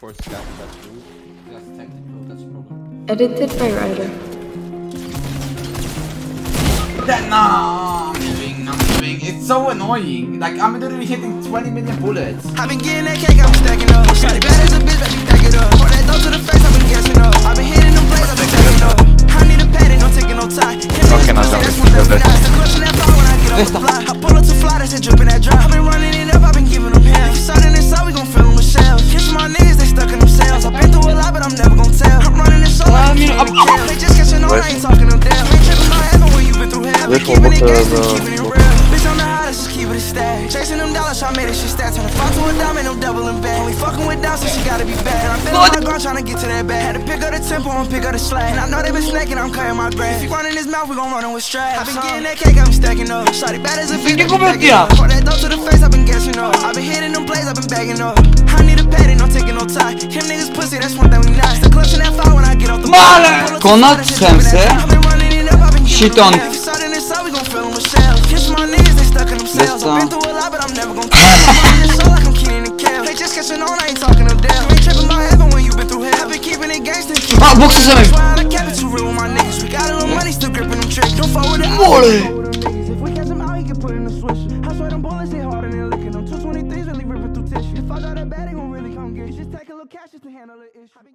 force scout that's rude. That's technical, that's problem. Edited by Ryder. That, nah, I'm leaving, I'm leaving. It's so annoying. Like, I'm literally hitting 20 million bullets. I've been getting that cake, I'm stacking up. Shawty bad as a bitch, bet you stack it up. Pour that dough to the face, I've been gassing up. I've been hitting them blades, I've been stacking up. I need a padding, no taking no time. Okay, now jump. That's one that we nice. The clutch in that fly when I get off the fly. I pull up to fly, that's it dripping that drop. I've been running it up, I've been giving them hell. Jail. They just catching on, I ain't talking them down. Ain't tripping my heaven when you been through hell. Wish Keeping one it more gangsta, time, keeping it uh, real. Bitch, I'm the hottest, just keep it a stack. Chasing them dollars, try made it shit stat. Turn a five to a diamond, no doubling back. We fucking with down, so she gotta be bad. And I've been on my grind trying to get to that bag. Had to pick up the tempo and pick up the slack. And I know they been snaking, I'm cutting my grass. If you running his mouth, we gon' run him with straps. I've been getting that cake, I'm stacking up. Shotty bad as a bitch, Hindi ko I'm stacking ba up. That dough to the face, I've been gassing up. I've been hitting them plays, I've been bagging up. I need a padding, no taking no time. Him niggas pussy, that's one thing we not. The clutch in that fire when I get off the Male! Konat sense. Shit on. Let's go. Been through a lot, but I'm never gon' tell. I'm running this show like I'm Keenan and Kel. They just catching on, I ain't talking them down. You ain't tripping about heaven when you been through hell. I've been keeping it gangsta. keeping Ah, it box is That's why I kept it too real with my niggas. We got a little money, still gripping them tricks. Don't fuck with it. Mole! If we catch him out, he can put in a switch. I swear them bullets hit harder than licking them. 223s really ripping through tissue. If I got that bad, they gon' really come get it. Just take a little cash just to handle the issue.